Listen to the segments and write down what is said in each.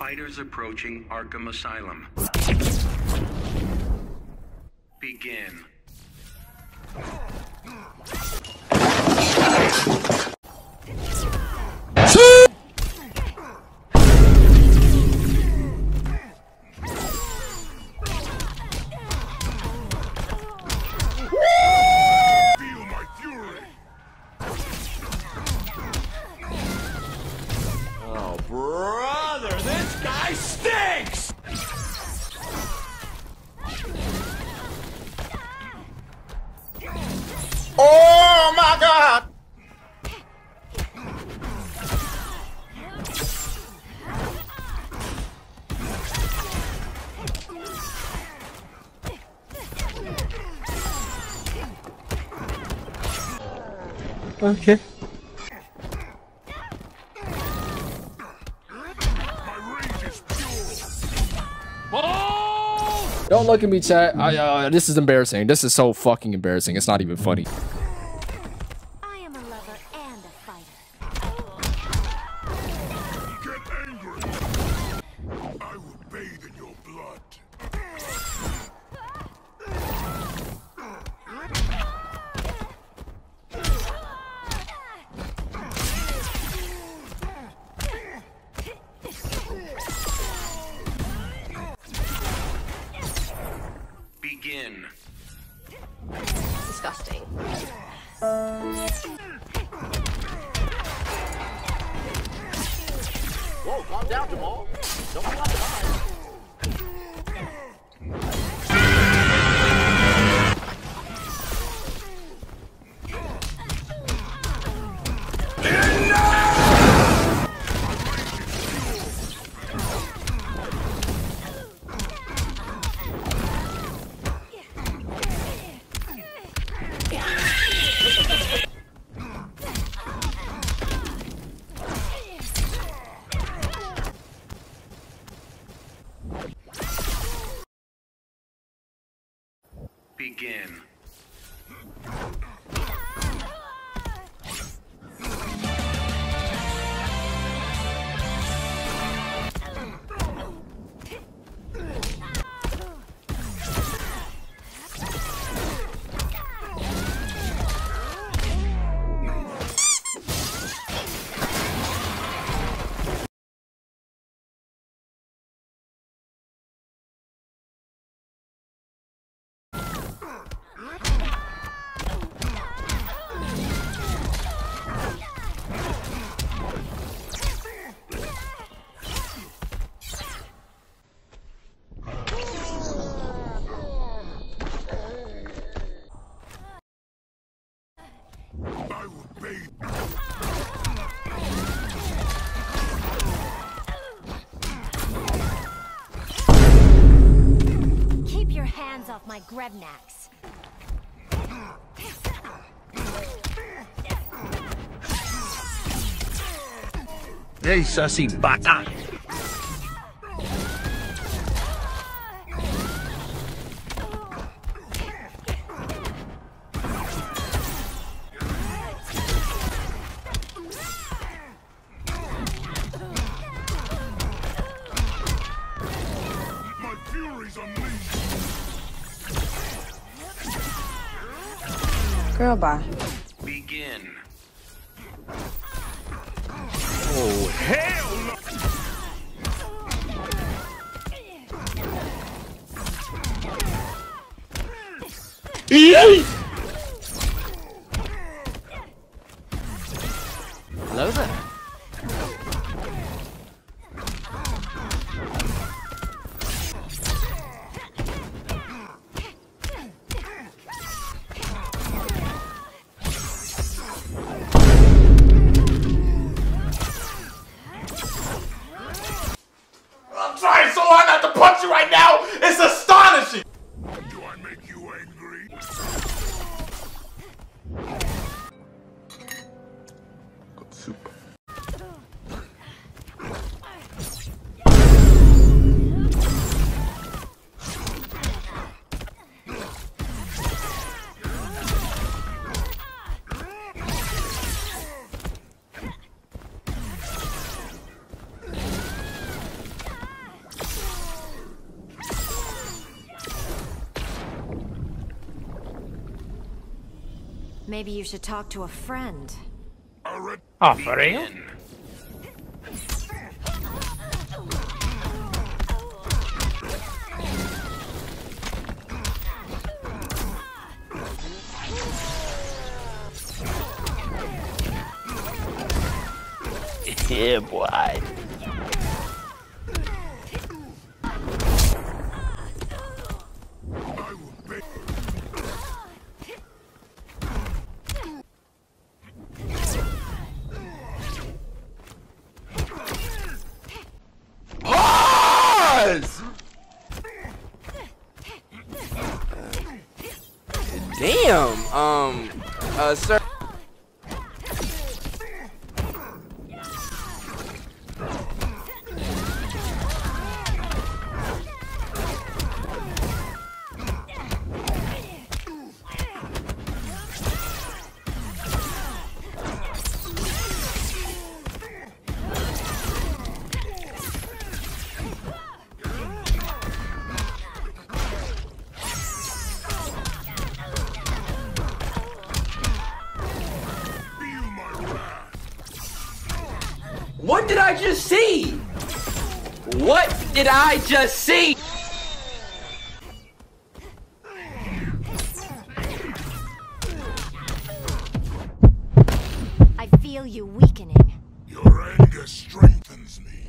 Fighters approaching Arkham Asylum. Begin. Oh, brother, Okay. Don't look at me, chat. I, uh, this is embarrassing. This is so fucking embarrassing. It's not even funny. Begin. Hands off my Grebnax. Hey, sussy bata. My fury's unleashed! Girl, bye. Begin. Oh, hell no! Hello Maybe you should talk to a friend. Already. Oh, for real? Yeah, boy. I will pay. Pause! Damn. Um. Uh, Uh, sir. I just see? What did I just see? I feel you weakening. Your anger strengthens me.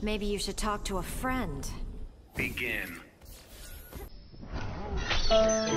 Maybe you should talk to a friend. Begin. Uh,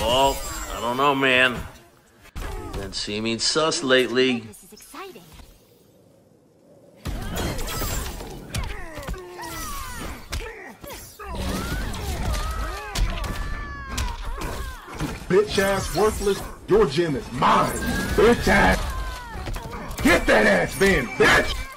Well, I don't know, man. Been seeming sus lately. Bitch ass worthless. Your gym is mine. Bitch ass. Get that ass then, bitch!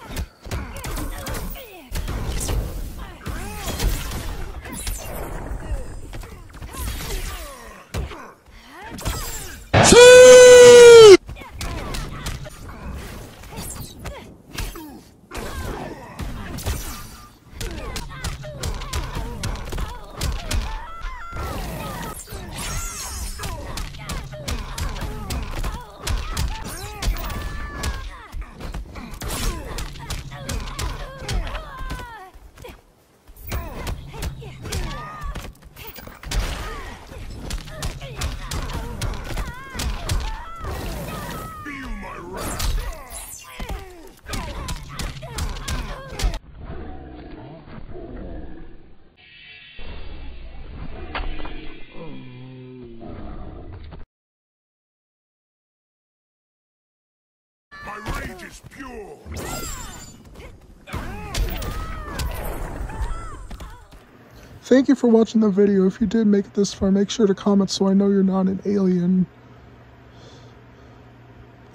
Thank you for watching the video. If you did make it this far, make sure to comment so I know you're not an alien.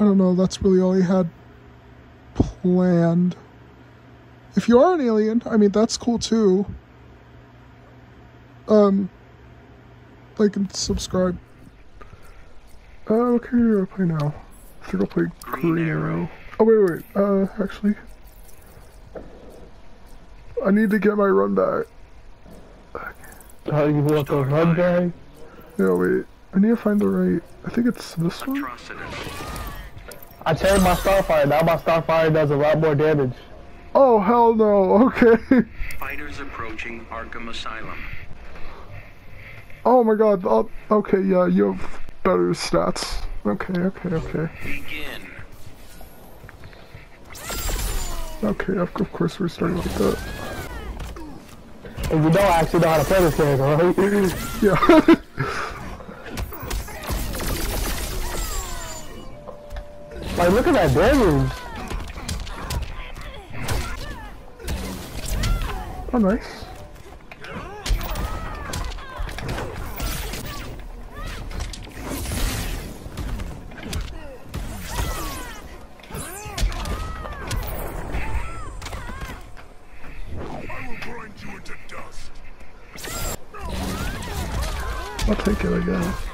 I don't know, that's really all I had planned. If you are an alien, I mean, that's cool too. Um, like and subscribe. Uh, can you play now? I think I'll play Green Arrow. Oh, wait, wait, uh, actually. I need to get my run back. Oh, you want the run guy? Yeah, wait. I need to find the right. I think it's this one. I changed my Starfire. Now my Starfire does a lot more damage. Oh hell no. Okay. Fighters approaching Arkham Asylum. Oh my god. Oh, okay, yeah, you have better stats. Okay, okay, okay. Begin. Okay, of, of course we're starting like that. And you don't actually know how to play this game, right? Yeah. like, look at that damage. oh, nice. I'll take it, I guess.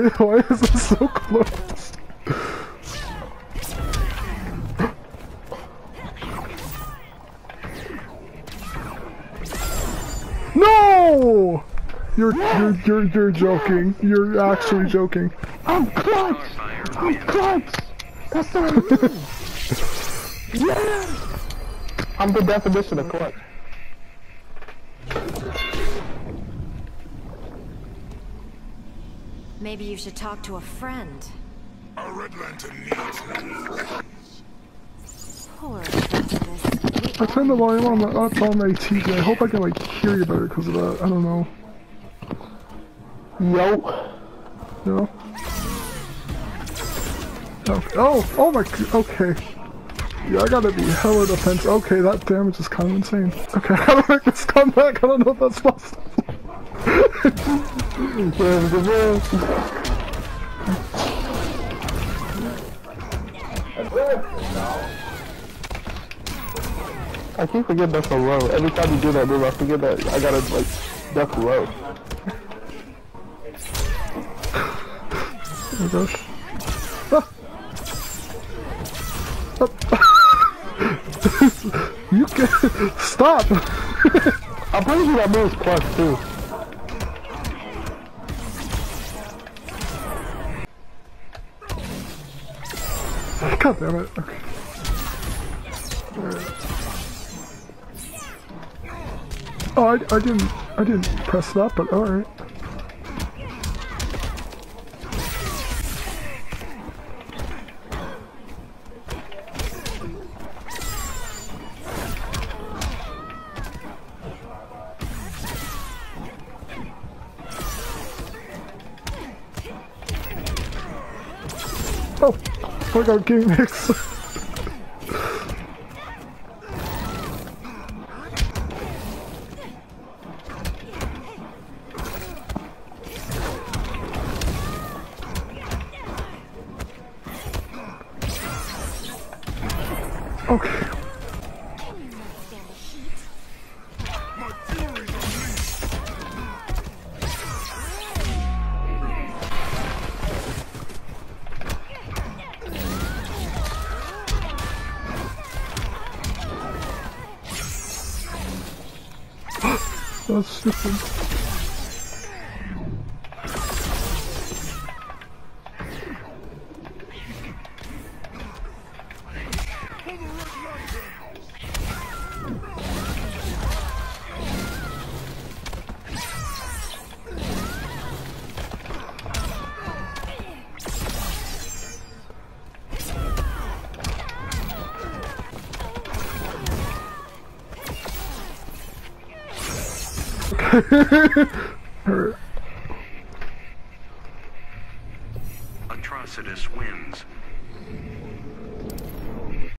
Why, is it so close? No! You're you're you're you're joking. You're actually joking. I'm clutch. I'm clutch. That's I mean. yeah. I'm the definition of clutch. Maybe you should talk to a friend. Our Red Lantern needs me. Poor I turned the volume on. My, that's on my TV. I hope I can like hear you better because of that. I don't know. Yo. You know? Okay. Oh, oh my. g- Okay. Yeah, I gotta be hella defense. Okay, that damage is kind of insane. Okay, how do I make this come back? I don't know if that's possible. Where's the ball? I keep forgetting that's a low. Every time you do that move, I forget that I gotta like duck low. Gosh. Ah. Ah. you can stop. Pretty sure that move's plus too. God damn it. Oh, I, I didn't, I didn't press that, but alright. I got game mix. That's stupid. Alright. Atrocitus wins.